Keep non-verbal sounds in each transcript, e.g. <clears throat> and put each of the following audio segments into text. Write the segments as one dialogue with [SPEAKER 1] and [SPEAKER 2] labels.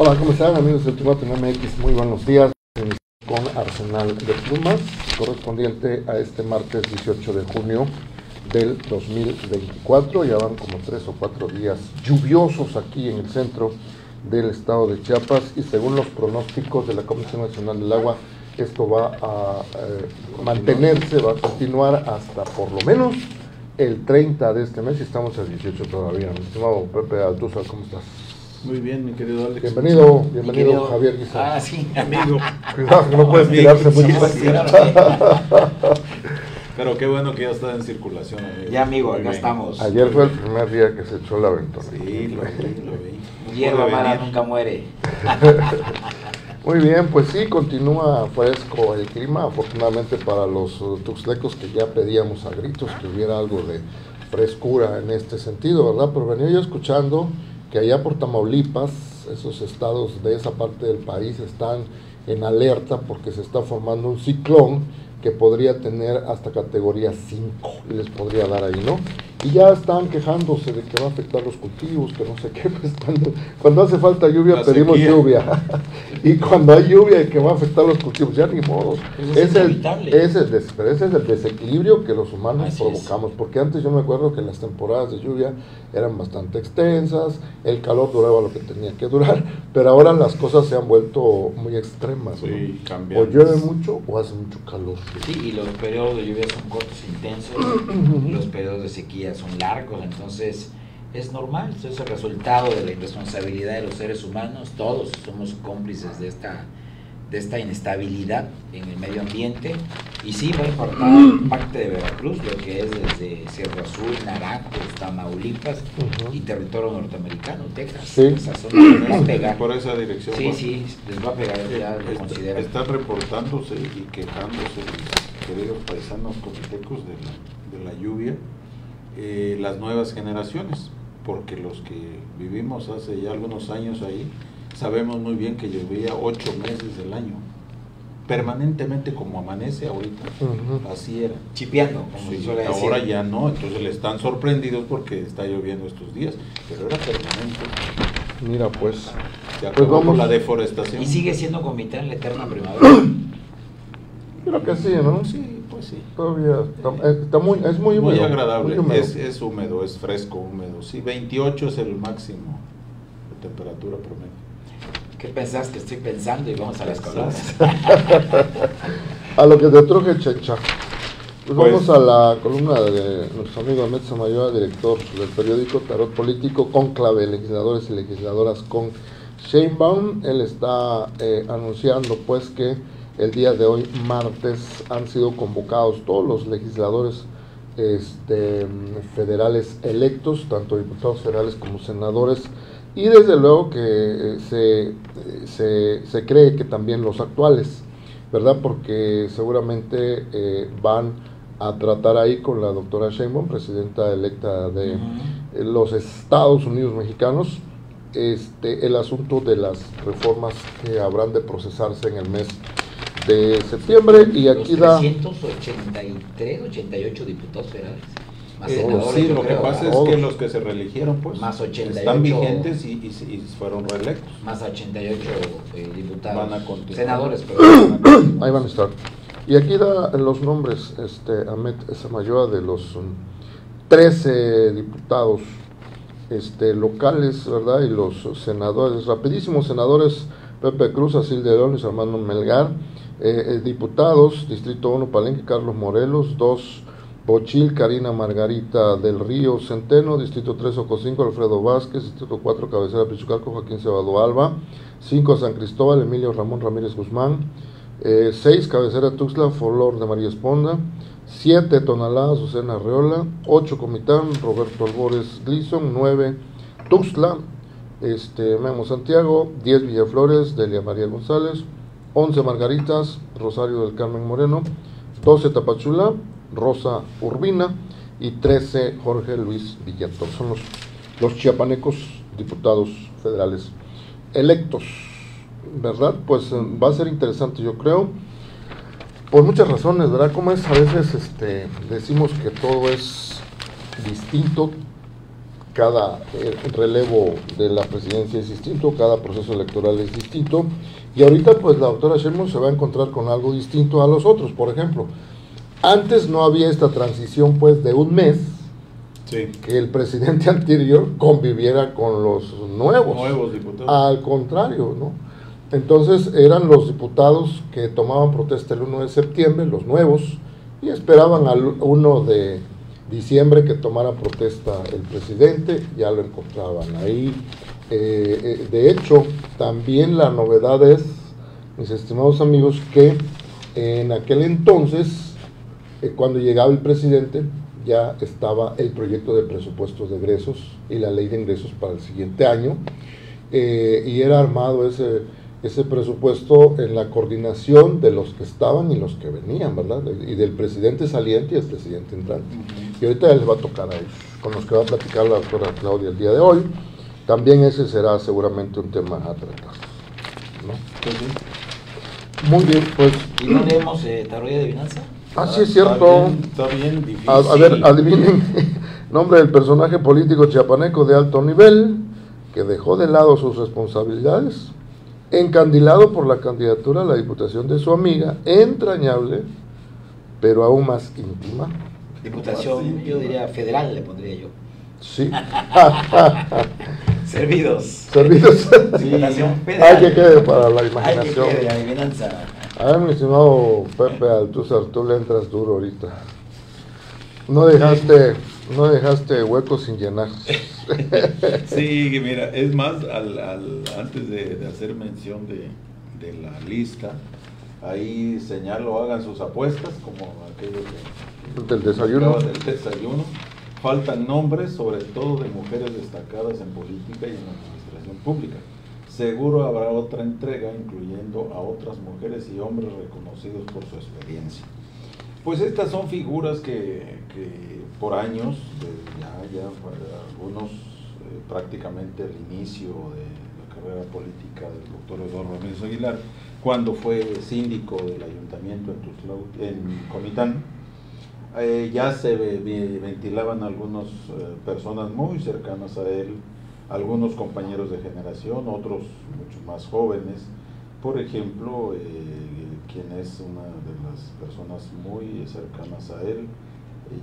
[SPEAKER 1] Hola, ¿cómo están amigos del Ultimato MX? Muy buenos días con Arsenal de Plumas, correspondiente a este martes 18 de junio del 2024. Ya van como tres o cuatro días lluviosos aquí en el centro del estado de Chiapas y según los pronósticos de la Comisión Nacional del Agua, esto va a eh, mantenerse, va a continuar hasta por lo menos el 30 de este mes y estamos al 18 todavía. Mi estimado Pepe Altuza, ¿cómo estás?
[SPEAKER 2] Muy bien, mi querido Alex.
[SPEAKER 1] Bienvenido, bienvenido Javier Guizar.
[SPEAKER 3] Ah, sí, amigo.
[SPEAKER 1] Cuidado, que no puedes tirarse mucho.
[SPEAKER 2] Pero qué bueno que ya está en circulación. Amigo.
[SPEAKER 3] Ya, amigo, acá estamos.
[SPEAKER 1] Ayer fue el primer día que se echó la ventana.
[SPEAKER 2] Sí, lo vi, lo vi.
[SPEAKER 3] Hierba mala nunca muere. <laughs>
[SPEAKER 1] Muy bien, pues sí, continúa fresco el clima, afortunadamente para los uh, tuxtecos que ya pedíamos a gritos que hubiera algo de frescura en este sentido, ¿verdad? Pero venía yo escuchando que allá por Tamaulipas, esos estados de esa parte del país están en alerta porque se está formando un ciclón que podría tener hasta categoría 5, les podría dar ahí, ¿no? Y ya están quejándose de que va a afectar los cultivos, que no sé qué, <laughs> pues cuando, cuando hace falta lluvia
[SPEAKER 2] La
[SPEAKER 1] pedimos
[SPEAKER 2] sequía.
[SPEAKER 1] lluvia. <laughs> y cuando hay lluvia y que va a afectar los cultivos, ya ni modo.
[SPEAKER 3] Pues es
[SPEAKER 1] Es el, ese es el desequilibrio que los humanos
[SPEAKER 3] Así es.
[SPEAKER 1] provocamos, porque antes yo me acuerdo que las temporadas de lluvia eran bastante extensas, el calor duraba lo que tenía que durar, <laughs> pero ahora las cosas se han vuelto muy extremas. ¿no?
[SPEAKER 2] Sí,
[SPEAKER 1] O
[SPEAKER 2] cambian.
[SPEAKER 1] llueve mucho o hace mucho calor.
[SPEAKER 3] Sí, y los periodos de lluvia son cortos e intensos, los periodos de sequía son largos, entonces es normal, eso es el resultado de la irresponsabilidad de los seres humanos, todos somos cómplices de esta, de esta inestabilidad en el medio ambiente, y sí va a importar parte de Veracruz, lo que es desde Sierra Azul, Naranjos, Tamaulipas y territorio norteamericano, Texas.
[SPEAKER 1] Sí.
[SPEAKER 3] Esa zona les va a pegar.
[SPEAKER 2] Por esa dirección.
[SPEAKER 3] Sí,
[SPEAKER 2] bueno,
[SPEAKER 3] sí, les va a pegar, ya lo
[SPEAKER 2] está-. Están reportándose y quejándose, queridos paisanos comitecos, de la, de la lluvia, eh, las nuevas generaciones, porque los que vivimos hace ya algunos años ahí, sabemos muy bien que llovía ocho meses del año, permanentemente como amanece ahorita, así era.
[SPEAKER 3] Chipeando, como
[SPEAKER 2] Sí,
[SPEAKER 3] decir.
[SPEAKER 2] ahora ya no, entonces le están sorprendidos porque está lloviendo estos días, pero era permanente.
[SPEAKER 1] Mira, pues,
[SPEAKER 2] Ya
[SPEAKER 1] Pues vamos.
[SPEAKER 2] la deforestación.
[SPEAKER 3] Y sigue siendo en la eterna primavera. <coughs>
[SPEAKER 1] creo que sí, ¿no?
[SPEAKER 2] Sí, pues sí.
[SPEAKER 1] Todavía está, eh, está muy, es muy
[SPEAKER 2] Muy, agradable,
[SPEAKER 1] muy húmedo.
[SPEAKER 2] es, es húmedo, es fresco, húmedo. Sí, 28 es el máximo de temperatura promedio.
[SPEAKER 3] ¿Qué pensás que estoy pensando? Y vamos a las cosas. <laughs>
[SPEAKER 1] A lo que te truje Checha. Pues,
[SPEAKER 2] Pues-
[SPEAKER 1] vamos a la columna de nuestro amigo Metza Mayor, director del periódico Tarot Político, Conclave, legisladores y legisladoras con Sheinbaum. Él está eh, anunciando pues que el día de hoy, martes, han sido convocados todos los legisladores este, federales electos, tanto diputados federales como senadores, y desde luego que eh, se, se, se cree que también los actuales, ¿verdad? Porque seguramente eh, van a tratar ahí con la doctora Sheinbaum, presidenta electa de eh, los Estados Unidos mexicanos, este, el asunto de las reformas que habrán de procesarse en el mes de septiembre y aquí da
[SPEAKER 3] 383, 88 diputados federales. Más
[SPEAKER 2] Eh,
[SPEAKER 3] senadores,
[SPEAKER 2] sí, lo que
[SPEAKER 3] creo,
[SPEAKER 2] pasa es
[SPEAKER 1] todos.
[SPEAKER 2] que los que se reeligieron, pues,
[SPEAKER 3] Más 88.
[SPEAKER 2] están vigentes y, y- y fueron reelectos.
[SPEAKER 3] Más 88 eh, diputados.
[SPEAKER 2] Van a continuar.
[SPEAKER 3] Senadores, <clears throat> perdón.
[SPEAKER 1] Ahí van a estar. Y aquí da los nombres, este, Ahmed Samayoa, de los um, 13 diputados este, locales, ¿verdad? Y los senadores, rapidísimos senadores, Pepe Cruz, Asil de León, Luis Armando Melgar, eh, eh, diputados, Distrito 1, Palenque, Carlos Morelos, 2, Bochil, Karina Margarita del Río Centeno, Distrito 3, Ocosinco, Alfredo Vázquez, Distrito 4, Cabecera Pichucalco, Joaquín Cebado Alba, 5, San Cristóbal, Emilio Ramón Ramírez Guzmán, 6, Cabecera Tuxtla, Flor de María Esponda, 7, Tonalá, Azucena Arreola, 8, Comitán, Roberto Albores Gleason, 9, Tuxtla, este, Memo Santiago, 10, Villaflores, Delia María González, 11, Margaritas, Rosario del Carmen Moreno, 12, Tapachula, Rosa Urbina y 13, Jorge Luis Villator. Son los, los chiapanecos diputados federales electos. ¿verdad? Pues eh, va a ser interesante, yo creo, por muchas razones, ¿verdad? Como es, a veces este, decimos que todo es distinto, cada eh, relevo de la presidencia es distinto, cada proceso electoral es distinto, y ahorita pues la doctora Sheinbaum se va a encontrar con algo distinto a los otros, por ejemplo, antes no había esta transición pues de un mes, que el presidente <laughs> anterior conviviera con los nuevos.
[SPEAKER 2] Nuevos diputados.
[SPEAKER 1] Al contrario, ¿no? Entonces eran los diputados que tomaban protesta el 1 de septiembre, los nuevos, y esperaban al 1 de diciembre que tomara protesta el presidente, ya lo encontraban ahí. Eh, eh, de hecho, también la novedad es, mis estimados amigos, que en aquel entonces, eh, cuando llegaba el presidente, ya estaba el proyecto de presupuestos de egresos y la ley de ingresos para el siguiente año, y era armado ese ese presupuesto en la coordinación de los que estaban y los que venían, ¿verdad? Y del presidente saliente y el presidente entrante. Y ahorita les va a tocar a ellos, con los que va a platicar la doctora Claudia el día de hoy. También ese será seguramente un tema a tratar. ¿no? Muy bien, pues.
[SPEAKER 3] ¿Y no leemos eh, de adivinanza?
[SPEAKER 1] Ah, sí, es cierto.
[SPEAKER 2] Está bien, difícil.
[SPEAKER 1] A, ver, adivinen. <laughs> Nombre del personaje político chiapaneco de alto nivel que dejó de lado sus responsabilidades encandilado por la candidatura a la diputación de su amiga, entrañable, pero aún más íntima.
[SPEAKER 3] Diputación, yo diría federal, le pondría yo.
[SPEAKER 1] Sí. <laughs>
[SPEAKER 3] Servidos.
[SPEAKER 1] Servidos.
[SPEAKER 3] Diputación <laughs> federal.
[SPEAKER 1] Hay que quede para la imaginación.
[SPEAKER 3] Hay que quede, adivinanza.
[SPEAKER 1] A ver, mi estimado Pepe Altúzar, tú le entras duro ahorita. No dejaste, no dejaste huecos sin llenar. <laughs>
[SPEAKER 2] sí, mira, es más, al, al, antes de, hacer mención de, de, la lista, ahí señalo, hagan sus apuestas, como aquello
[SPEAKER 1] del desayuno.
[SPEAKER 2] Del desayuno. Faltan nombres, sobre todo de mujeres destacadas en política y en la administración pública. Seguro habrá otra entrega incluyendo a otras mujeres y hombres reconocidos por su experiencia. Pues estas son figuras que, por años, ya, ya algunos eh, prácticamente al inicio de la carrera política del doctor Eduardo Ramírez Aguilar, cuando fue síndico del ayuntamiento en, en Comitán, eh, ya se ventilaban algunas eh, personas muy cercanas a él, algunos compañeros de generación, otros mucho más jóvenes, por ejemplo, quien es una de las personas muy cercanas a él,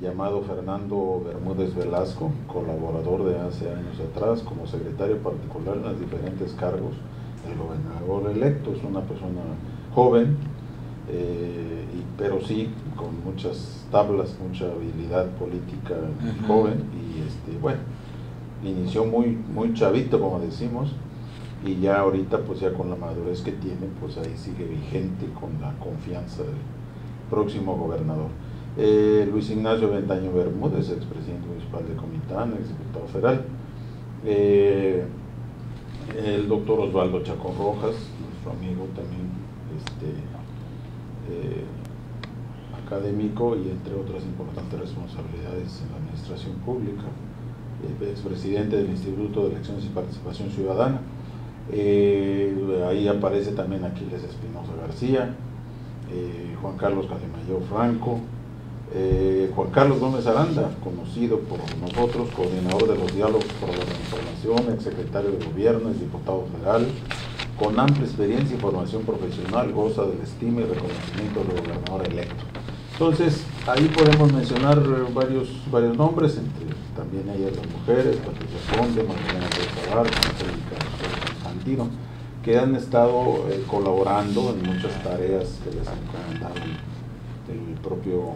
[SPEAKER 2] llamado Fernando Bermúdez Velasco, colaborador de hace años atrás como secretario particular en los diferentes cargos del gobernador electo. Es una persona joven, eh, pero sí con muchas tablas, mucha habilidad política, joven, y este, bueno, inició muy, muy chavito, como decimos, y ya ahorita, pues ya con la madurez que tiene, pues ahí sigue vigente con la confianza del próximo gobernador. Eh, Luis Ignacio Ventaño Bermúdez, expresidente municipal de Comitán, exdiputado federal. Eh, el doctor Osvaldo Chacón Rojas, nuestro amigo también este, eh, académico y entre otras importantes responsabilidades en la administración pública, expresidente del Instituto de Elecciones y Participación Ciudadana. ahí aparece también Aquiles Espinosa García, Juan Carlos Cademayor Franco, eh, Juan Carlos Gómez Aranda, conocido por nosotros, coordinador de los diálogos por la información, exsecretario de gobierno, es diputado federal, con amplia experiencia y formación profesional, goza del estima y reconocimiento del gobernador electo. Entonces, ahí podemos mencionar varios, varios nombres, entre también ellas las mujeres, Patricia Conde, Magdalena Zabar, Santino, que han estado eh, colaborando en muchas tareas que les han encomendado el propio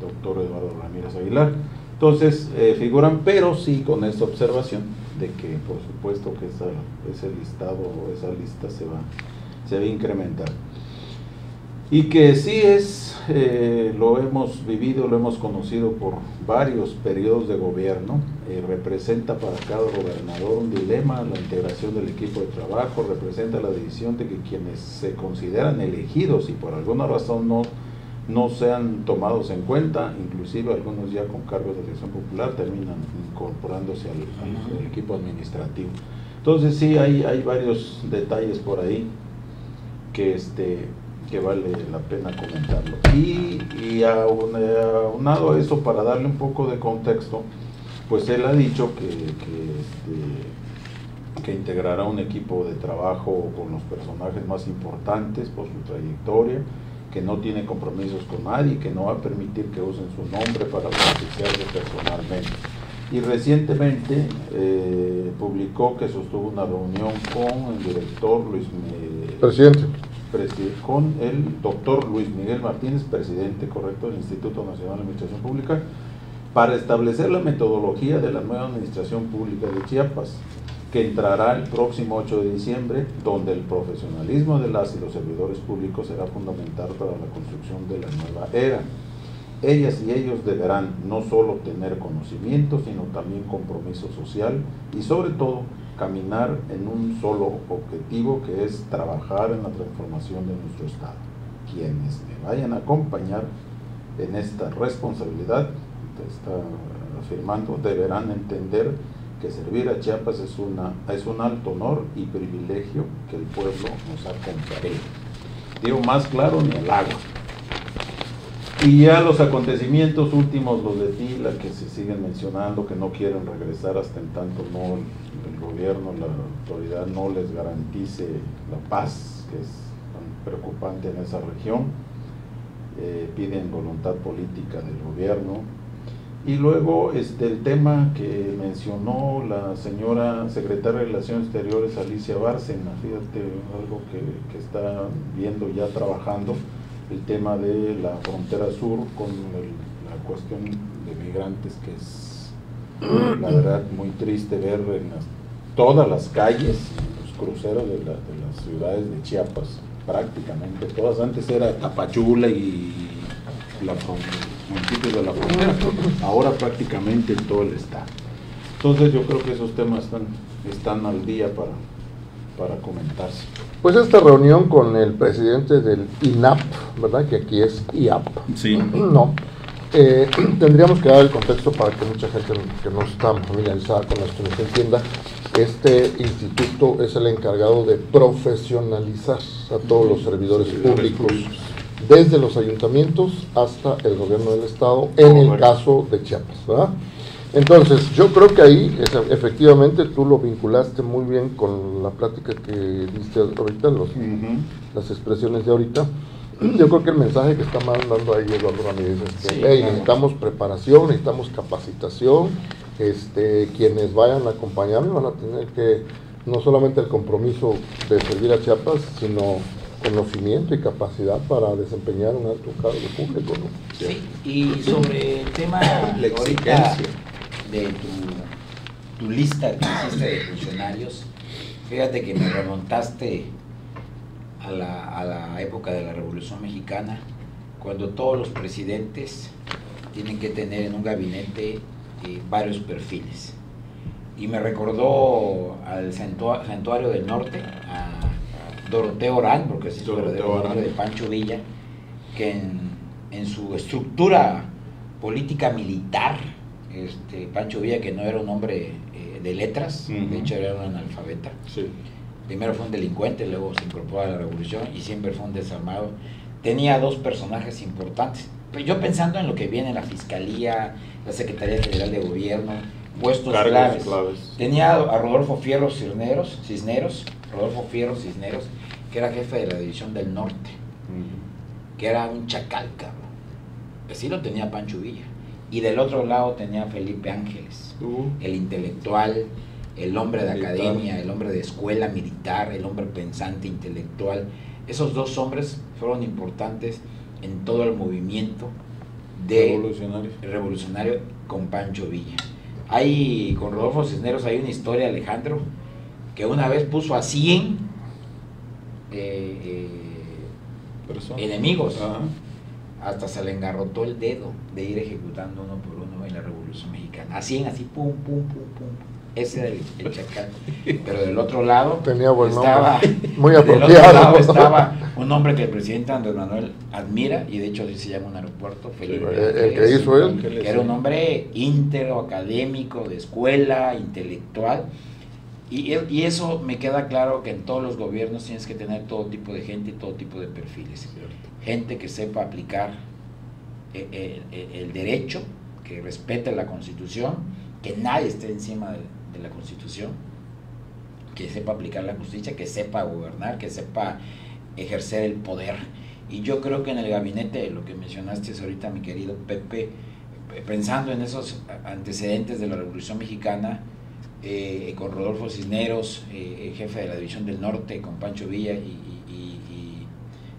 [SPEAKER 2] doctor Eduardo Ramírez Aguilar. Entonces, eh, figuran, pero sí con esta observación de que por supuesto que esa, ese listado o esa lista se va, se va a incrementar. Y que sí es, eh, lo hemos vivido, lo hemos conocido por varios periodos de gobierno, eh, representa para cada gobernador un dilema, la integración del equipo de trabajo, representa la decisión de que quienes se consideran elegidos y por alguna razón no no sean tomados en cuenta, inclusive algunos ya con cargos de elección popular terminan incorporándose al, equipo administrativo. Entonces sí, hay, hay varios detalles por ahí que, este, que vale la pena comentarlo. Y, y aunado a eso, para darle un poco de contexto, pues él ha dicho que, este, que integrará un equipo de trabajo con los personajes más importantes por su trayectoria, que no tiene compromisos con nadie, que no va a permitir que usen su nombre para beneficiarse personalmente. Y recientemente eh, publicó que sostuvo una reunión con el director Luis Miguel,
[SPEAKER 1] Presidente.
[SPEAKER 2] Con el doctor Luis Miguel Martínez, presidente correcto del Instituto Nacional de Administración Pública, para establecer la metodología de la nueva Administración Pública de Chiapas, que entrará el próximo 8 de diciembre, donde el profesionalismo de las y los servidores públicos será fundamental para la construcción de la nueva era. Ellas y ellos deberán no solo tener conocimiento, sino también compromiso social y sobre todo caminar en un solo objetivo que es trabajar en la transformación de nuestro Estado. Quienes me vayan a acompañar en esta responsabilidad está afirmando, deberán entender que servir a Chiapas es, una, es un alto honor y privilegio que el pueblo nos ha conferido. Digo, más claro ni el agua. Y ya los acontecimientos últimos, los de Tila, que se siguen mencionando, que no quieren regresar hasta en tanto no el gobierno, la autoridad no les garantice la paz, que es tan preocupante en esa región. Eh, piden voluntad política del gobierno, y luego este, el tema que mencionó la señora secretaria de Relaciones Exteriores, Alicia Bárcena, fíjate, algo que, que, está viendo ya trabajando, el tema de la frontera sur con el, la cuestión de migrantes, que es la verdad muy triste ver en todas las calles, los cruceros de, la, de las ciudades de Chiapas, prácticamente todas, antes era Tapachula y la municipios de la frontera, ahora prácticamente en todo el estado. Entonces yo creo que esos temas están, están al día para, para comentarse.
[SPEAKER 1] Pues esta reunión con el presidente del INAP, ¿verdad? Que aquí es IAP.
[SPEAKER 2] Sí.
[SPEAKER 1] No. Eh, <clears throat> tendríamos que dar el contexto para que mucha gente que no está familiarizada con esto nos entienda. Este instituto es el encargado de profesionalizar a todos los servidores públicos desde los ayuntamientos hasta el gobierno del estado en el caso de Chiapas, ¿verdad? Entonces, yo creo que ahí efectivamente tú lo vinculaste muy bien con la plática que diste ahorita, los, las expresiones de ahorita. Yo creo que el mensaje que está mandando ahí Eduardo Ramírez es que necesitamos preparación, necesitamos capacitación, este, quienes vayan a acompañarme van a tener que no solamente el compromiso de servir a Chiapas, sino conocimiento y capacidad para desempeñar un alto cargo público. ¿no?
[SPEAKER 3] Sí, y sobre el tema de tu, tu, lista que hiciste de funcionarios, fíjate que me remontaste a la, a la época de la Revolución Mexicana, cuando todos los presidentes tienen que tener en un gabinete eh, varios perfiles. Y me recordó al santuario del norte, a Doroteo Orán, porque es el nombre de Pancho Villa, que en, su estructura política militar, este, Pancho Villa, que no era un hombre eh, de letras, de hecho era un analfabeta, primero fue un delincuente, luego se incorporó a la revolución y siempre fue un desarmado, tenía dos personajes importantes. Yo pensando en lo que viene la Fiscalía, la Secretaría General de Gobierno, puestos claves. Tenía a Rodolfo Fierro Cisneros, Cisneros Rodolfo Fierro Cisneros, que era jefe de la División del Norte, que era un chacal, cabrón. Así lo tenía Pancho Villa. Y del otro lado tenía Felipe Ángeles, uh. el intelectual, el hombre de academia, el hombre de escuela militar, el hombre pensante intelectual. Esos dos hombres fueron importantes en todo el movimiento de
[SPEAKER 2] revolucionario,
[SPEAKER 3] revolucionario con Pancho Villa. Hay, con Rodolfo Cisneros hay una historia, Alejandro, que una vez puso a 100 eh, eh, enemigos. Hasta se le engarrotó el dedo de ir ejecutando uno por uno en la Revolución Mexicana. A 100, así, pum, pum, pum, pum. Ese era el, chacal. Pero del otro lado
[SPEAKER 1] Tenía buen
[SPEAKER 3] estaba, <laughs>
[SPEAKER 1] muy apropiado. <laughs>
[SPEAKER 3] Del otro lado estaba un hombre que el presidente Andrés Manuel admira, y de hecho así se llama un aeropuerto, Felipe.
[SPEAKER 1] el, que hizo él.
[SPEAKER 3] Que era un hombre íntero, académico, de escuela, intelectual y, eso me queda claro que en todos los gobiernos tienes que tener todo tipo de gente y todo tipo de perfiles. Gente que sepa aplicar eh, eh, el, derecho, que respete la constitución que nadie esté encima de, de la Constitución, que sepa aplicar la justicia, que sepa gobernar, que sepa ejercer el poder. Y yo creo que en el gabinete, lo que mencionaste ahorita, mi querido Pepe, pensando en esos antecedentes de la Revolución Mexicana, eh, con Rodolfo Cisneros, eh, jefe de la División del Norte, con Pancho Villa y,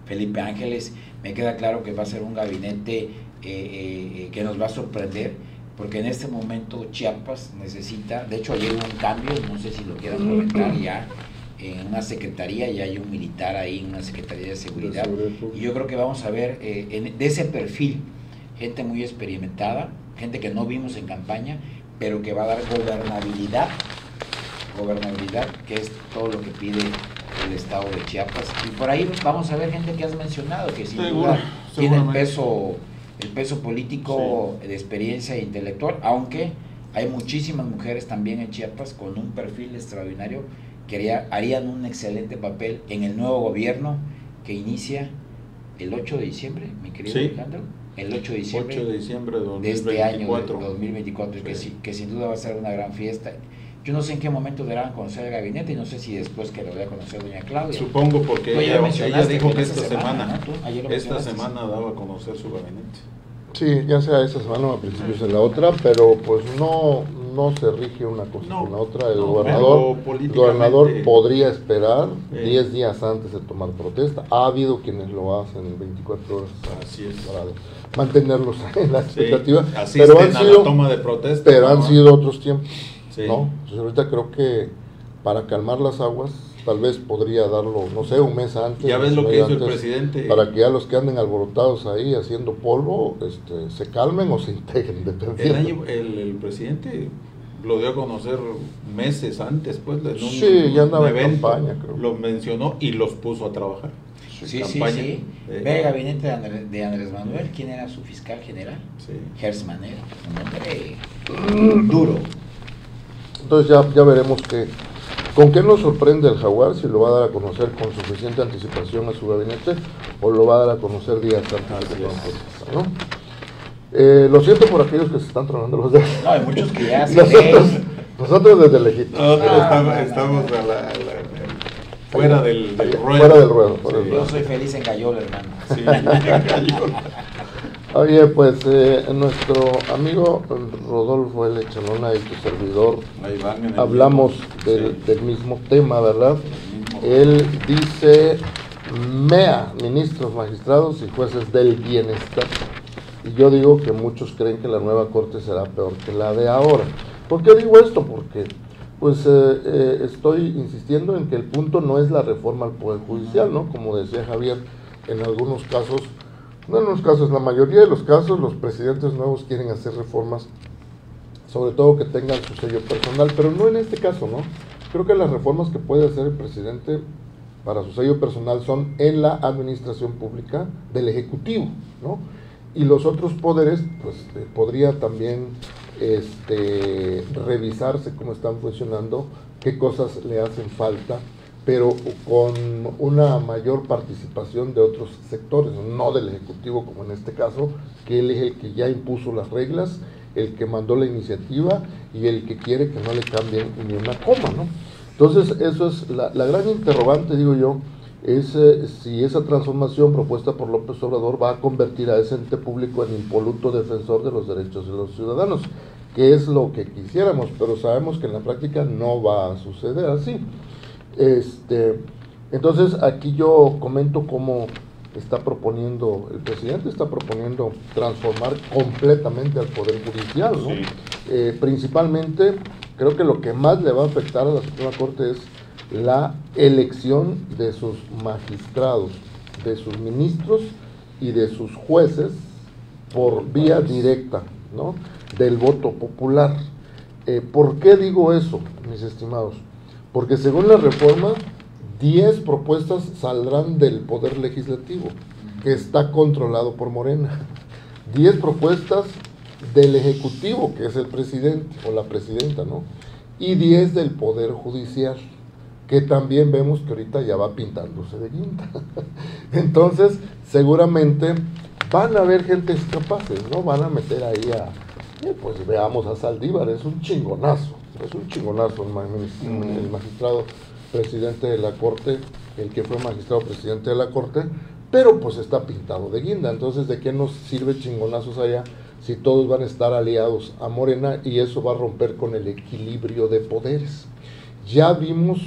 [SPEAKER 3] Felipe Ángeles, me queda claro que va a ser un gabinete eh, que nos va a sorprender, porque en este momento Chiapas necesita, de hecho ayer hubo un cambio, no sé si lo quieran comentar ya, en una secretaría, ya hay un militar ahí en una secretaría de seguridad, y yo creo que vamos a ver de ese perfil, gente muy experimentada, gente que no vimos en campaña, pero que va a dar gobernabilidad, gobernabilidad, que es todo lo que pide el Estado de Chiapas. Y por ahí vamos a ver gente que has mencionado, que sin duda tiene el peso, el peso político de experiencia e intelectual, aunque hay muchísimas mujeres también en Chiapas con un perfil extraordinario que harían un excelente papel en el nuevo gobierno que inicia el 8 de diciembre, mi querido Alejandro el 8 de diciembre,
[SPEAKER 2] de, diciembre
[SPEAKER 3] de, este año, de 2024, que, que sin duda va a ser una gran fiesta. Yo no sé en qué momento darán a conocer el gabinete y no sé si después que lo vaya a conocer doña Claudia.
[SPEAKER 2] Supongo porque ella, ella, dijo que esta semana, esta semana daba a conocer su gabinete.
[SPEAKER 1] Sí, ya sea esta semana o a principios de la otra, pero pues no, no se rige una cosa con la otra. El gobernador, gobernador podría esperar 10 días antes de tomar protesta. Ha habido quienes lo hacen en 24 horas
[SPEAKER 2] Así es.
[SPEAKER 1] para mantenerlos <laughs> en la expectativa.
[SPEAKER 2] pero han sido, toma de protesta.
[SPEAKER 1] Pero han sido otros tiempos. ¿no? Entonces ahorita creo que para calmar las aguas tal vez podría darlo, no sé, un mes antes.
[SPEAKER 2] Ya ves lo que hizo el presidente.
[SPEAKER 1] Para que ya los que anden alborotados ahí haciendo polvo este, se calmen o se <laughs> integren.
[SPEAKER 2] El, el, el, presidente lo dio a conocer meses antes, pues,
[SPEAKER 1] en un, sí, ya andaba en campaña, creo.
[SPEAKER 2] Lo mencionó y los puso a trabajar.
[SPEAKER 3] Sí, sí, sí. Ve el gabinete de Andrés, de Andrés, Manuel, ¿quién era su fiscal general? Sí. Gers Manero, un hombre duro.
[SPEAKER 1] Entonces ya, ya veremos que ¿Con qué nos sorprende el jaguar? Si lo va a dar a conocer con suficiente anticipación a su gabinete o lo va a dar a conocer días antes de la ¿no? Eh, lo siento por aquellos que se están tronando los dedos.
[SPEAKER 3] No, hay muchos que ya <laughs> se
[SPEAKER 1] nosotros, nosotros desde lejito.
[SPEAKER 2] Nosotros ah, estamos, a la, fuera, del, ruedo.
[SPEAKER 1] Fuera del ruedo.
[SPEAKER 3] Yo soy feliz en Gallola, hermano. Sí,
[SPEAKER 1] en <laughs> Oye, pues eh, nuestro amigo Rodolfo L. Chanona y tu servidor hablamos del, del, mismo tema, ¿verdad? Él dice, MEA, ministros, magistrados y jueces del bienestar. Y yo digo que muchos creen que la nueva corte será peor que la de ahora. ¿Por qué digo esto? Porque pues eh, eh, estoy insistiendo en que el punto no es la reforma al Poder Judicial, ¿no? Como decía Javier, en algunos casos no en los casos, la mayoría de los casos los presidentes nuevos quieren hacer reformas, sobre todo que tengan su sello personal, pero no en este caso, ¿no? Creo que las reformas que puede hacer el presidente para su sello personal son en la administración pública del Ejecutivo, ¿no? Y los otros poderes, pues eh, podría también este, revisarse cómo están funcionando, qué cosas le hacen falta pero con una mayor participación de otros sectores, no del Ejecutivo como en este caso, que él es el que ya impuso las reglas, el que mandó la iniciativa y el que quiere que no le cambien ni una coma, ¿no? Entonces, eso es la, gran interrogante, digo yo, es eh, si esa transformación propuesta por López Obrador va a convertir a ese ente público en impoluto defensor de los derechos de los ciudadanos, que es lo que quisiéramos, pero sabemos que en la práctica no va a suceder así. Este, entonces aquí yo comento cómo está proponiendo, el presidente está proponiendo transformar completamente al Poder Judicial, ¿no? Eh, principalmente, creo que lo que más le va a afectar a la Suprema Corte es la elección de sus magistrados, de sus ministros y de sus jueces por vía directa, ¿no? Del voto popular. Eh, ¿Por qué digo eso, mis estimados? Porque según la reforma, 10 propuestas saldrán del Poder Legislativo, que está controlado por Morena. 10 propuestas del Ejecutivo, que es el presidente o la presidenta, ¿no? Y 10 del Poder Judicial, que también vemos que ahorita ya va pintándose de guinda. <laughs> Entonces, seguramente van a haber gentes capaces, ¿no? Van a meter ahí a Eh, pues veamos a Saldívar, es un chingonazo, es un chingonazo el, ma- el magistrado presidente de la Corte, el que fue magistrado presidente de la Corte, pero pues está pintado de guinda, entonces ¿de qué nos sirve chingonazos allá si todos van a estar aliados a Morena y eso va a romper con el equilibrio de poderes? Ya vimos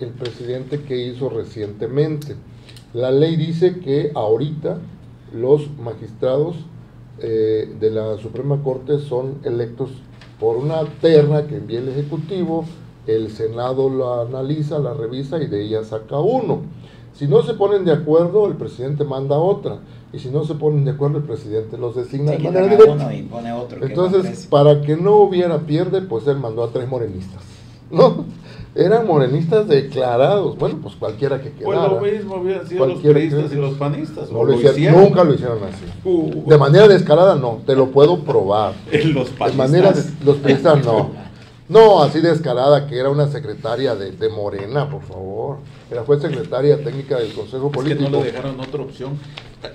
[SPEAKER 1] el presidente que hizo recientemente. La ley dice que ahorita los magistrados eh, de la Suprema Corte son electos por una terna que envía el Ejecutivo, el Senado la analiza, la revisa y de ella saca uno. Si no se ponen de acuerdo, el presidente manda otra. Y si no se ponen de acuerdo, el presidente los designa
[SPEAKER 3] Sí,
[SPEAKER 1] de manera directa.
[SPEAKER 3] que
[SPEAKER 1] Entonces, para que no hubiera pierde, pues él mandó a tres morenistas. ¿No? Eran morenistas declarados. Bueno, pues cualquiera que
[SPEAKER 2] Pues
[SPEAKER 1] quedara.
[SPEAKER 2] lo mismo habían sido los priistas y los panistas.
[SPEAKER 1] No lo hicieron,
[SPEAKER 2] hicieron.
[SPEAKER 1] nunca lo hicieron así.
[SPEAKER 2] Uh,
[SPEAKER 1] De manera descarada no, te lo puedo probar. <laughs>
[SPEAKER 2] los
[SPEAKER 1] De
[SPEAKER 2] panistas.
[SPEAKER 1] manera, des- los periodistas no. No, así descarada que era una secretaria de, de Morena, por favor. Era, fue secretaria técnica del Consejo
[SPEAKER 2] Es que
[SPEAKER 1] Político.
[SPEAKER 2] no le dejaron otra opción.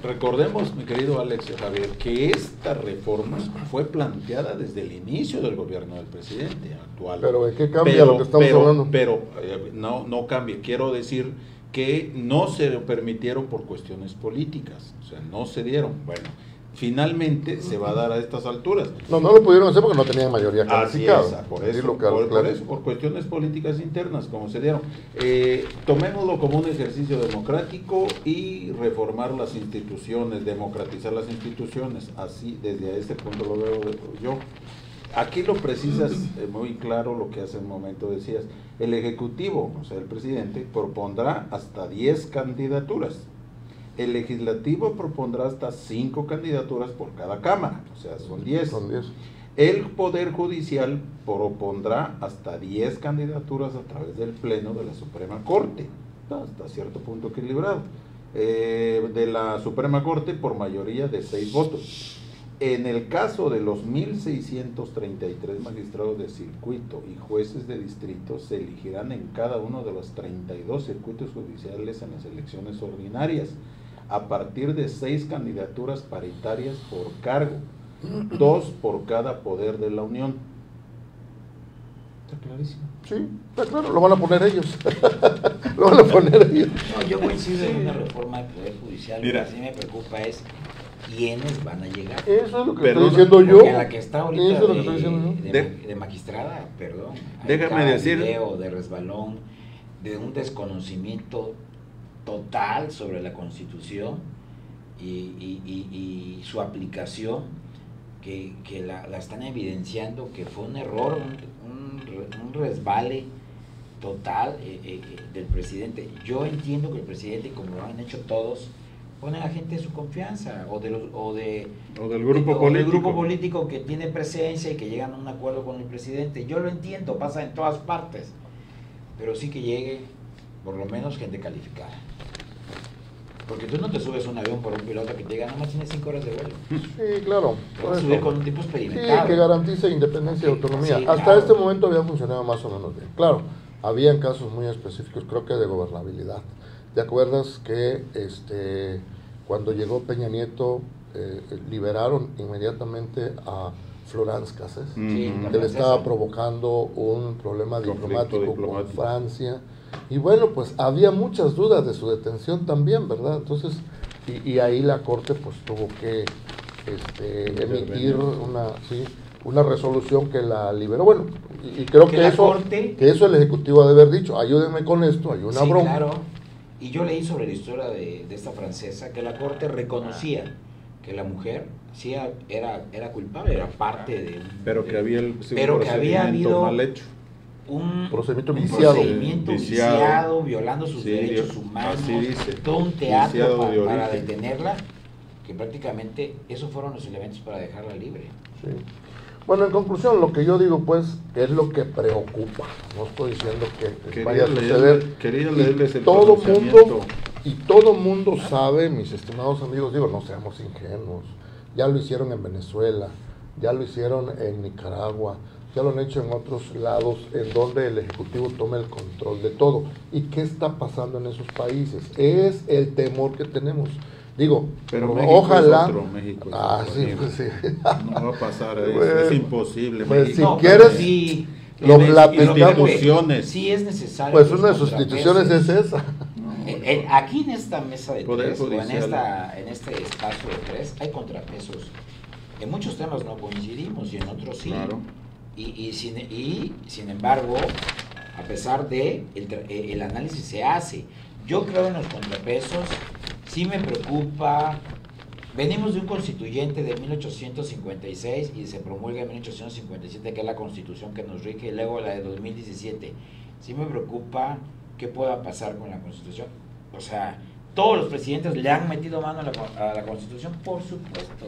[SPEAKER 2] Recordemos, mi querido Alex Javier, que esta reforma fue planteada desde el inicio del gobierno del presidente actual.
[SPEAKER 1] Pero ¿en qué cambia lo que estamos
[SPEAKER 2] pero-
[SPEAKER 1] hablando?
[SPEAKER 2] Pero eh, no, no cambia. Quiero decir que no se permitieron por cuestiones políticas. O sea, no se dieron. Bueno, finalmente se va a dar a estas alturas.
[SPEAKER 1] No, no lo pudieron hacer porque no tenían mayoría
[SPEAKER 2] Así
[SPEAKER 1] calificada.
[SPEAKER 2] es, por
[SPEAKER 1] Así
[SPEAKER 2] eso, por, eso, por cuestiones políticas internas, como se dieron. Eh, tomémoslo como un ejercicio democrático y reformar las instituciones, democratizar las instituciones, así desde ese punto lo veo yo. Aquí lo precisas eh, muy claro lo que hace un momento decías. El Ejecutivo, o sea, el presidente, propondrá hasta 10 candidaturas. El legislativo propondrá hasta 5 candidaturas por cada cámara, o sea, son 10.
[SPEAKER 1] Son 10.
[SPEAKER 2] El Poder Judicial propondrá hasta 10 candidaturas a través del Pleno de la Suprema Corte, hasta cierto punto equilibrado. Eh, de la Suprema Corte por mayoría de 6 votos. En el caso de los 1.633 magistrados de circuito y jueces de distrito, se elegirán en cada uno de los 32 circuitos judiciales en las elecciones ordinarias, a partir de seis candidaturas paritarias por cargo, dos por cada poder de la Unión. Está clarísimo.
[SPEAKER 1] Sí, está claro, lo van a poner ellos. <laughs> lo van a poner ellos.
[SPEAKER 3] No, yo coincido en una reforma del Poder Judicial.
[SPEAKER 2] Mira.
[SPEAKER 3] Lo que sí me preocupa es quiénes van a llegar.
[SPEAKER 1] Eso es lo que
[SPEAKER 2] Perdona,
[SPEAKER 1] estoy diciendo yo.
[SPEAKER 3] Porque la que está ahorita
[SPEAKER 1] Eso es lo que
[SPEAKER 3] de,
[SPEAKER 1] estoy diciendo yo.
[SPEAKER 3] de,
[SPEAKER 2] De-
[SPEAKER 3] ma- de magistrada, perdón.
[SPEAKER 2] Déjame decir-
[SPEAKER 3] de resbalón, de un desconocimiento total sobre la Constitución y, y- y- y su aplicación, que, que la, la están evidenciando que fue un error, un, un re- un resbale total eh, eh, eh, del presidente. Yo entiendo que el presidente, como lo han hecho todos, pone a la gente de su confianza o de los o de
[SPEAKER 2] O del grupo
[SPEAKER 3] o del
[SPEAKER 2] político.
[SPEAKER 3] grupo político que tiene presencia y que llegan a un acuerdo con el presidente. Yo lo entiendo, pasa en todas partes, pero sí que llegue por lo menos gente calificada. Porque tú no te subes a un avión por un piloto que te diga, nomás tienes cinco horas de vuelo.
[SPEAKER 1] Sí, claro. Eso.
[SPEAKER 3] subir con un tipo
[SPEAKER 1] Sí,
[SPEAKER 3] experimentado.
[SPEAKER 1] que garantice independencia y
[SPEAKER 3] Sí,
[SPEAKER 1] autonomía.
[SPEAKER 3] sí,
[SPEAKER 1] Hasta
[SPEAKER 3] claro.
[SPEAKER 1] este momento había funcionado más o menos bien. Claro, habían casos muy específicos, creo que de gobernabilidad. ¿Te acuerdas que este cuando llegó Peña Nieto eh, liberaron inmediatamente a Florence Cassés?
[SPEAKER 3] Sí,
[SPEAKER 1] que le estaba provocando un problema
[SPEAKER 2] Conflicto
[SPEAKER 1] diplomático, con
[SPEAKER 2] diplomático.
[SPEAKER 1] Francia. Y bueno, pues había muchas dudas de su detención también, ¿verdad? Entonces, y, y ahí la Corte pues tuvo que este, emitir una, sí, una resolución que la liberó. Bueno, y, y creo
[SPEAKER 3] Que
[SPEAKER 1] eso,
[SPEAKER 3] Corte-
[SPEAKER 1] que eso el Ejecutivo ha de haber dicho, ayúdenme con esto, hay una
[SPEAKER 3] sí,
[SPEAKER 1] bronca.
[SPEAKER 3] claro. Y yo leí sobre la historia de, de esta francesa que la corte reconocía que la mujer sí era, era culpable, era parte de
[SPEAKER 2] Pero que había el sí, un
[SPEAKER 3] Pero que había habido-
[SPEAKER 2] mal hecho.
[SPEAKER 3] Un
[SPEAKER 1] Procedimiento
[SPEAKER 3] un
[SPEAKER 1] viciado.
[SPEAKER 3] procedimiento
[SPEAKER 2] Viciado.
[SPEAKER 3] viciado, violando sus
[SPEAKER 2] Sí,
[SPEAKER 3] derechos humanos,
[SPEAKER 2] así dice.
[SPEAKER 3] todo un teatro
[SPEAKER 2] Viciado
[SPEAKER 3] pa-
[SPEAKER 2] de
[SPEAKER 3] para detenerla, que prácticamente esos fueron los elementos para dejarla libre.
[SPEAKER 1] Sí. Bueno, en conclusión, lo que yo digo, pues, es lo que preocupa. No estoy diciendo que
[SPEAKER 2] Quería
[SPEAKER 1] vaya a
[SPEAKER 2] leerle-
[SPEAKER 1] suceder. Y
[SPEAKER 2] leerles el
[SPEAKER 1] todo mundo Y todo mundo sabe, mis estimados amigos, digo, no seamos ingenuos. Ya lo hicieron en Venezuela, ya lo hicieron en Nicaragua, ya lo han hecho en otros lados en donde el Ejecutivo toma el control de todo. ¿Y qué está pasando en esos países? Es el temor que tenemos. Digo,
[SPEAKER 2] Pero México
[SPEAKER 1] ojalá.
[SPEAKER 2] es otro, México es
[SPEAKER 1] ah,
[SPEAKER 2] otro,
[SPEAKER 1] sí, pues sí.
[SPEAKER 2] No va a pasar, es,
[SPEAKER 1] Bueno,
[SPEAKER 2] es imposible.
[SPEAKER 1] pues,
[SPEAKER 2] México.
[SPEAKER 1] si
[SPEAKER 3] No,
[SPEAKER 1] quieres,
[SPEAKER 3] sí,
[SPEAKER 1] lo.
[SPEAKER 2] Instituciones.
[SPEAKER 3] Sí es necesario.
[SPEAKER 1] Pues una de sus instituciones es esa.
[SPEAKER 2] No,
[SPEAKER 3] Eh, eh, aquí en esta mesa de
[SPEAKER 2] Poder
[SPEAKER 3] tres, o en, esta, en este espacio de tres, hay contrapesos. En muchos temas no coincidimos y en otros sí.
[SPEAKER 2] Claro.
[SPEAKER 3] Y, y, sin, y, sin embargo, a pesar de, el, eh, el análisis se hace. Yo creo en los contrapesos, sí me preocupa. Venimos de un constituyente de 1856 y se promulga en 1857, que es la constitución que nos rige, y luego la de 2017. Sí me preocupa qué pueda pasar con la constitución. O sea, todos los presidentes le han metido mano a la, a la constitución, por supuesto.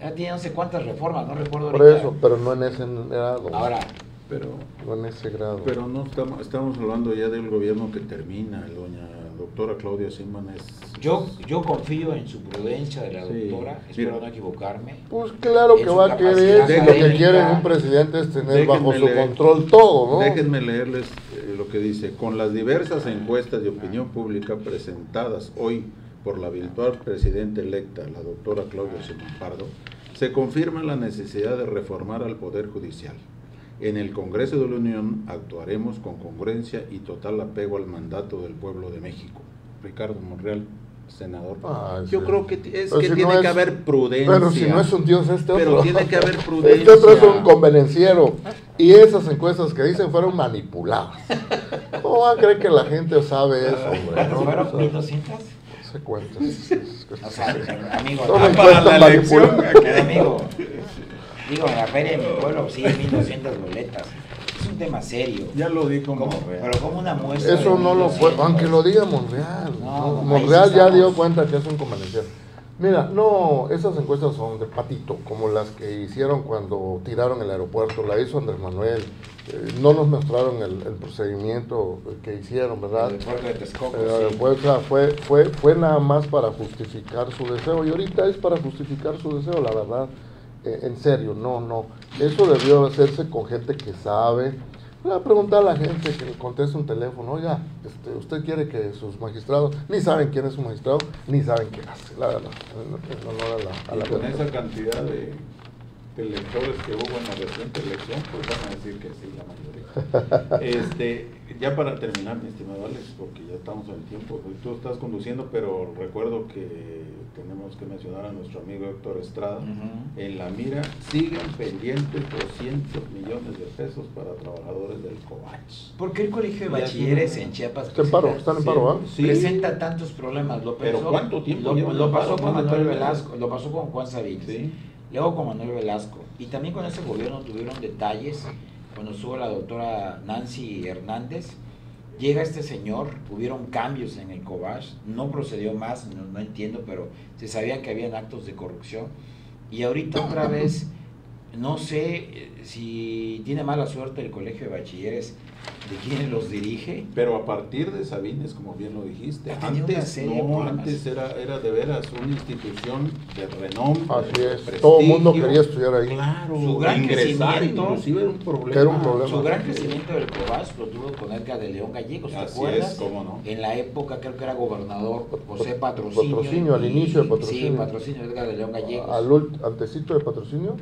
[SPEAKER 3] Ya tiene no sé cuántas reformas, no recuerdo
[SPEAKER 1] Por
[SPEAKER 3] ahorita.
[SPEAKER 1] eso, pero no en ese grado.
[SPEAKER 3] Ahora,
[SPEAKER 2] Pero,
[SPEAKER 1] No en ese grado.
[SPEAKER 2] pero no estamos, estamos hablando ya del gobierno que termina. Doña doctora Claudia Simón es.
[SPEAKER 3] yo, yo confío en su prudencia de la
[SPEAKER 2] Sí,
[SPEAKER 3] doctora, espero
[SPEAKER 2] mira.
[SPEAKER 3] no equivocarme.
[SPEAKER 1] Pues claro que va a querer, lo que quiere un presidente es tener bajo su
[SPEAKER 2] leer.
[SPEAKER 1] control todo, ¿no?
[SPEAKER 2] Déjenme leerles eh, lo que dice. Con las diversas encuestas de opinión pública presentadas hoy por la virtual presidenta electa, la doctora Claudia Simón Pardo, se confirma la necesidad de reformar al Poder Judicial. En el Congreso de la Unión actuaremos con congruencia y total apego al mandato del pueblo de México. Ricardo Monreal, senador.
[SPEAKER 1] Ah,
[SPEAKER 2] Yo
[SPEAKER 1] sí.
[SPEAKER 2] creo que es
[SPEAKER 1] Pero
[SPEAKER 2] que
[SPEAKER 1] si
[SPEAKER 2] tiene
[SPEAKER 1] no
[SPEAKER 2] que
[SPEAKER 1] es-
[SPEAKER 2] haber prudencia.
[SPEAKER 1] Pero si no es un dios este
[SPEAKER 2] Pero
[SPEAKER 1] otro.
[SPEAKER 2] tiene que haber <laughs>
[SPEAKER 1] Este otro es
[SPEAKER 2] prudencia.
[SPEAKER 1] un convenenciero. Y esas encuestas que dicen fueron manipuladas. ¿Cómo van a creer que la gente sabe eso, hombre?
[SPEAKER 3] ¿Cuántas
[SPEAKER 1] No,
[SPEAKER 3] fueron?
[SPEAKER 1] o sea,
[SPEAKER 3] ¿1200?
[SPEAKER 1] Se cuenta. es- es-
[SPEAKER 3] O sea, amigo,
[SPEAKER 2] para la elección,
[SPEAKER 3] amigo, digo, en la feria de mi pueblo sí, 1200 boletas. Es un tema serio.
[SPEAKER 2] Ya lo dijo
[SPEAKER 3] Como- pero como una muestra.
[SPEAKER 1] Eso no lo
[SPEAKER 3] 1200.
[SPEAKER 1] fue, aunque lo diga Monreal.
[SPEAKER 3] No,
[SPEAKER 1] ¿no? Monreal ya dio cuenta que es un convenenciero. Mira, no, esas encuestas son de patito, como las que hicieron cuando tiraron el aeropuerto, la hizo Andrés Manuel. Eh, no nos mostraron el, el procedimiento que hicieron, ¿verdad?
[SPEAKER 3] El puerto de Texcoco, sí.
[SPEAKER 1] fue, fue, fue nada más para justificar su deseo y ahorita es para justificar su deseo, la verdad, Eh, en serio, no, no. Eso debió hacerse con gente que sabe. Voy a preguntar a la gente que le conteste un teléfono, oiga, este, usted quiere que sus magistrados, ni saben quién es su magistrado, ni saben qué hace, la verdad, en, en honor a la, a
[SPEAKER 2] Y
[SPEAKER 1] la
[SPEAKER 2] con esa cantidad de, de electores que hubo en la reciente elección, pues van a decir que sí, la mayoría. <laughs> este, ya para terminar, mi estimado Alex, porque ya estamos en el tiempo, tú estás conduciendo, pero recuerdo que tenemos que mencionar a nuestro amigo Héctor Estrada.
[SPEAKER 3] Ujú.
[SPEAKER 2] En la mira siguen pendientes 200 millones de pesos para trabajadores del COVACH.
[SPEAKER 3] ¿Por qué el colegio de bachilleres en Chiapas
[SPEAKER 1] Está en paro,
[SPEAKER 3] presenta-
[SPEAKER 1] están en paro, ¿ah?
[SPEAKER 2] sí.
[SPEAKER 3] presenta tantos problemas? Lo
[SPEAKER 2] Pero
[SPEAKER 3] pensó-
[SPEAKER 2] ¿cuánto tiempo
[SPEAKER 3] Lo, pasó con
[SPEAKER 2] de
[SPEAKER 3] Manuel. Velasco, lo pasó con Juan Sabines.
[SPEAKER 2] Sí.
[SPEAKER 3] Luego con Manuel Velasco. Y también con ese gobierno tuvieron detalles. Cuando estuvo la doctora Nancy Hernández, llega este señor, hubieron cambios en el COBAS, no procedió más, no, no entiendo, pero se sabían que habían actos de corrupción. Y ahorita otra vez, no sé eh, si tiene mala suerte el colegio de bachilleres de quienes los dirige.
[SPEAKER 2] Pero a partir de Sabines, como bien lo dijiste, antes, no, antes era, era de veras una institución de renombre.
[SPEAKER 1] Así es, todo el mundo quería estudiar ahí.
[SPEAKER 2] Claro,
[SPEAKER 3] Su gran
[SPEAKER 2] ingresar
[SPEAKER 3] crecimiento-
[SPEAKER 2] inclusive era un problema.
[SPEAKER 1] Que era un problema.
[SPEAKER 3] Su gran crecimiento del COBAS lo tuvo con Edgar de León Gallegos, ¿te
[SPEAKER 2] Así
[SPEAKER 3] acuerdas?
[SPEAKER 2] es, cómo no.
[SPEAKER 3] En la época creo que era gobernador José Patrocinio.
[SPEAKER 1] Patrocinio, al inicio de
[SPEAKER 3] Sí,
[SPEAKER 1] Patrocinio.
[SPEAKER 3] Patrocinio Edgar de León Gallegos.
[SPEAKER 1] Al antecito de patrocinio,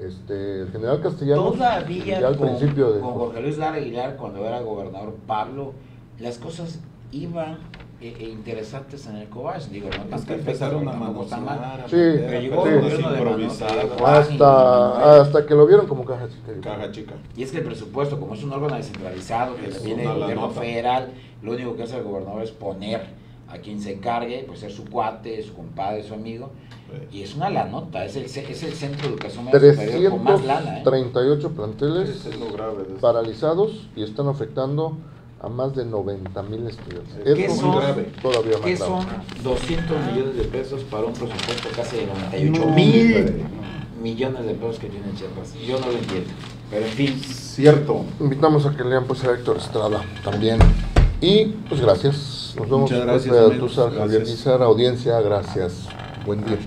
[SPEAKER 1] este, el general Castellanos,
[SPEAKER 3] Todavía
[SPEAKER 1] ya al
[SPEAKER 3] con,
[SPEAKER 1] principio de...
[SPEAKER 3] con Jorge Luis Lara Aguilar, cuando era gobernador Pablo, las cosas iban eh, eh, interesantes en el COBAS. Digo, no
[SPEAKER 2] Es que empezaron a manosear,
[SPEAKER 1] Sí,
[SPEAKER 3] Pero llegó
[SPEAKER 2] improvisadas.
[SPEAKER 3] de-
[SPEAKER 1] Hasta, hasta que lo vieron como caja chica.
[SPEAKER 2] Caja chica.
[SPEAKER 3] Y es que el presupuesto, como es un órgano descentralizado que viene del gobierno federal, lo único que hace el gobernador es poner a quien se encargue, pues ser su cuate, su compadre, su amigo. Y es una lanota, es el, es el centro de educación superior con más lana. ¿eh?
[SPEAKER 1] 338 planteles
[SPEAKER 2] es grave
[SPEAKER 1] paralizados y están afectando a más de 90 mil estudiantes.
[SPEAKER 2] ¿Qué
[SPEAKER 1] Eso
[SPEAKER 3] son?
[SPEAKER 1] es
[SPEAKER 2] grave.
[SPEAKER 1] todavía más
[SPEAKER 3] ¿Qué
[SPEAKER 1] grave.
[SPEAKER 3] son 200 millones de pesos para un presupuesto casi de 98
[SPEAKER 2] No,
[SPEAKER 3] mil millones de pesos que tiene Chiapas? Yo no lo entiendo. Pero en fin,
[SPEAKER 2] Cierto.
[SPEAKER 1] Invitamos a que lean pues a Héctor Estrada también. Y pues gracias. Nos vemos.
[SPEAKER 2] Muchas gracias.
[SPEAKER 1] Atuzar, Javier audiencia, gracias. Buen día.